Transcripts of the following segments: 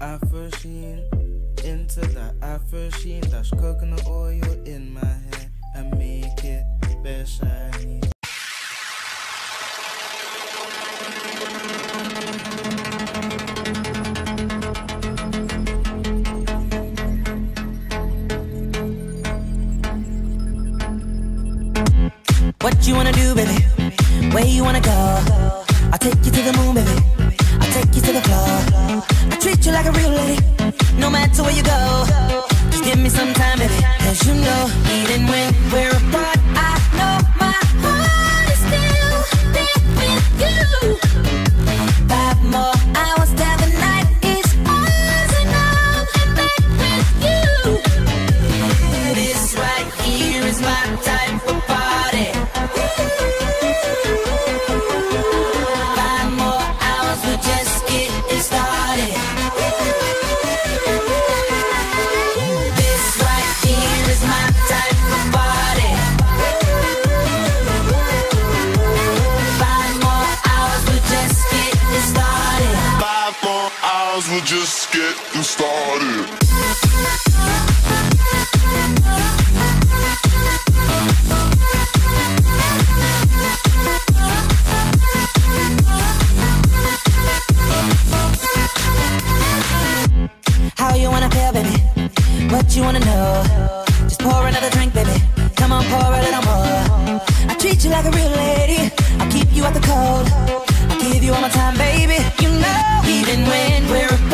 Afro sheen. Into that Afro sheen. Dash coconut oil in my hair and make it bare shiny. What you wanna do, baby? Where you wanna go? I'll take you to the moon, baby. I'll take you to the floor. A real lady, no matter where you go. Just give me some time, baby. Cause you know, even when we're apart, give you all my time, baby. You know, even when we're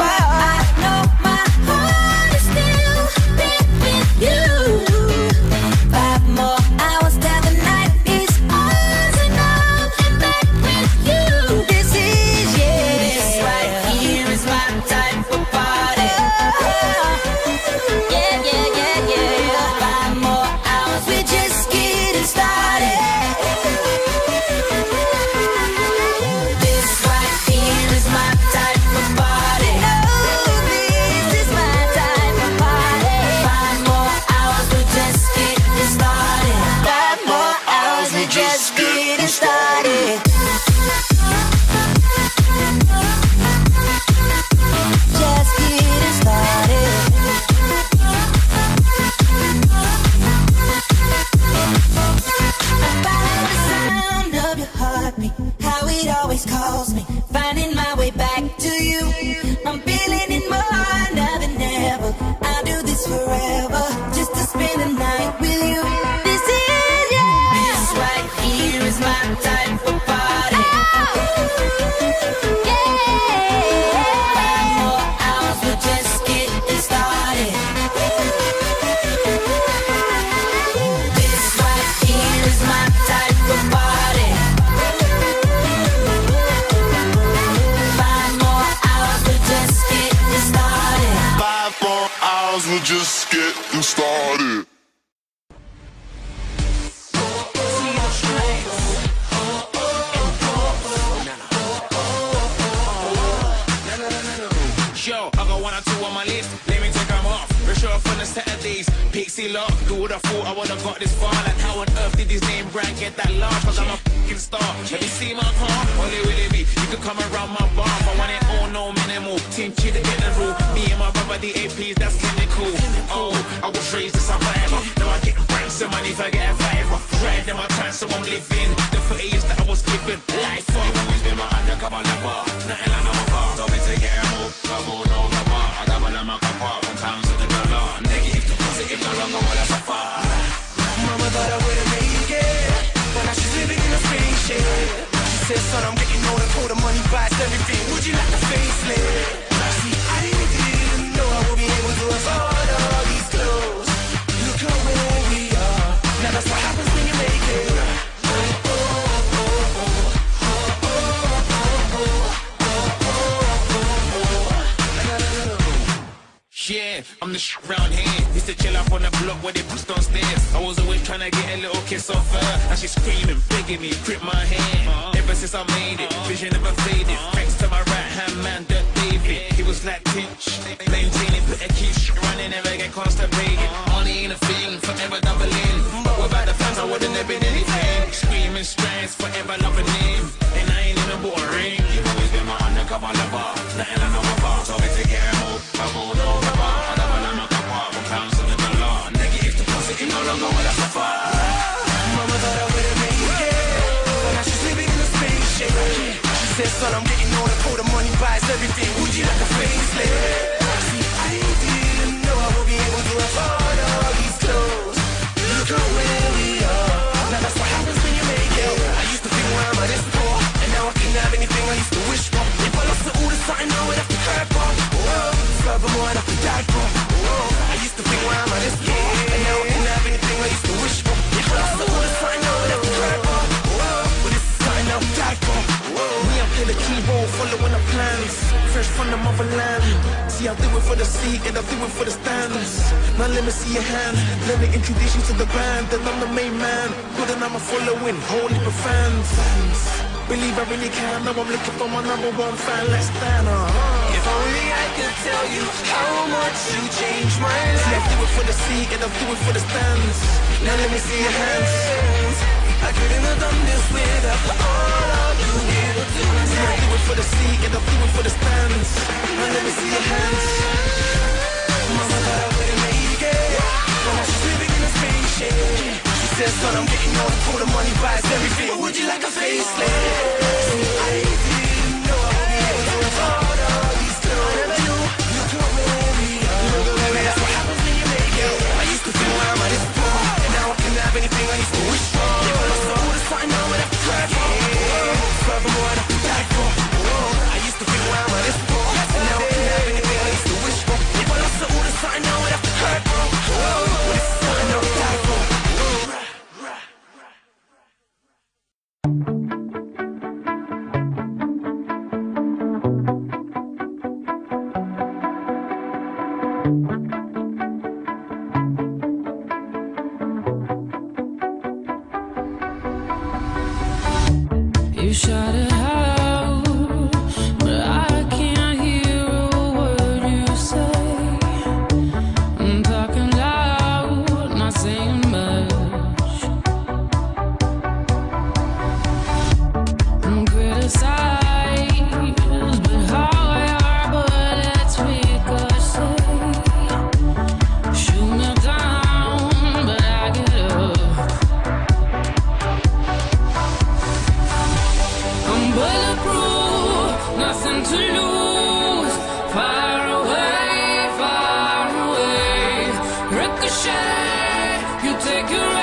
on my list. Let me take them off. Rush off on the Saturdays. Pixie Lott. Who would have thought I would have got this far? Like, how on earth did his name brand get that large? Cause I'm a fucking star. Have you seen my car? Only will it be? You could come around my bar. But want it all, no minimal. Team in the rule. Me and my brother, the APs, that's chemical. Oh, I was raised a survivor. Now I get ranks of money if I get a fiver. Right in my time, so I'm living. The 40 years that I was given. Life up. Always been my undercover lover. Nothing like I'm a bar. Don't be taking a move. Come on. The shit round here. Used to chill up on the block where they push downstairs. I was always trying to get a little kiss off her. Now she's screaming, begging me, grip my hand. Ever since I made it, vision never faded. Thanks to my right hand man, Dirk David. He was like pinch, maintaining, put a keep shit running, never get constipated. Money ain't a thing, forever doubling. But without the fans, I wouldn't have been anything. Screaming strands, forever loving him. And I ain't even bought a ring. You always been my undercover lover. Nothing I know said, son, I'm getting for the money buys everything. Would you like a facelift? See, I didn't know I would be able to afford all these clothes. Look at where we are. Now that's what happens when you make it. I used to think, why am I this poor? And now I can have anything I used to wish for. Play the key following the plans. Fresh from the motherland. See, I do it for the seat and I do it for the stands. Now let me see your hand. Let me introduce you to the band. Then I'm the main man. Good and I'm a following. Of fans. Believe I really can. Now I'm looking for my number one fan. Let's stand up. If only I could tell you how much you changed my life. See, I do it for the seat and I do it for the stands. Now let me see your hands. Couldn't have done this without all of you here See, I do it for the seat and I do it for the stands. Now let me see your hands. Mama thought I wouldn't make it. But she's living in a spaceship. She says, son, I'm getting older, for the money buys everything. But would you like a facelift? You take a